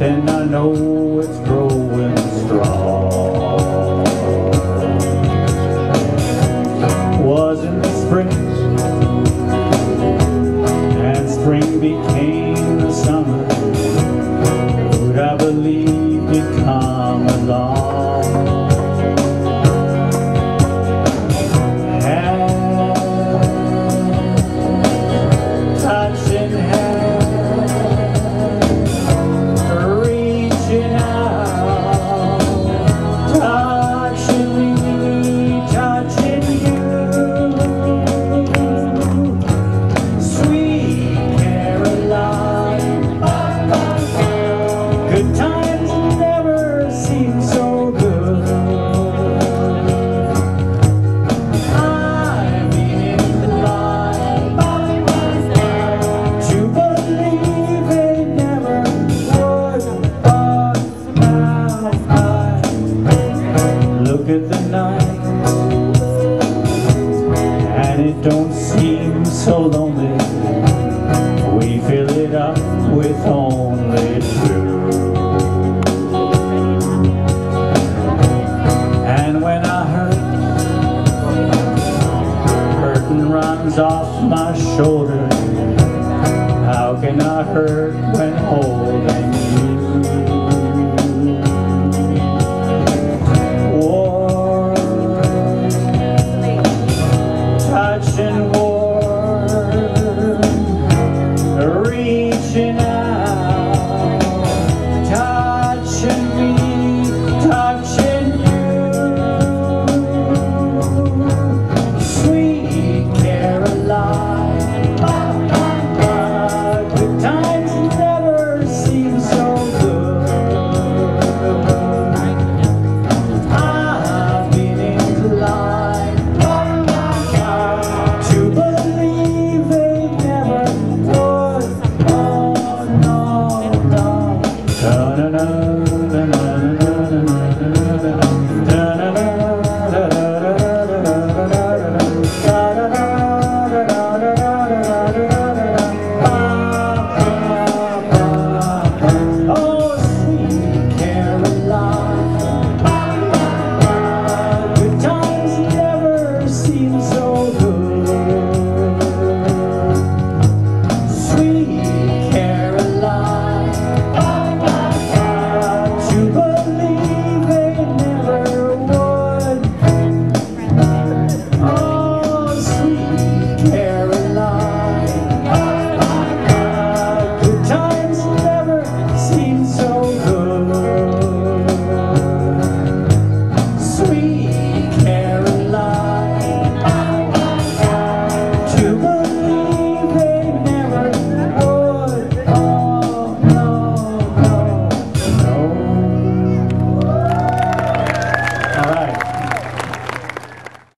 and I know it's growing strong. Wasn't the spring, and spring became the summer. Would I believe it come along? Good times never seem so good. I to believe never would, but now I look at the night and it don't seem so lonely. We fill it up with home. comes off my shoulder How can I hurt when holding you? War Touching war Reaching na na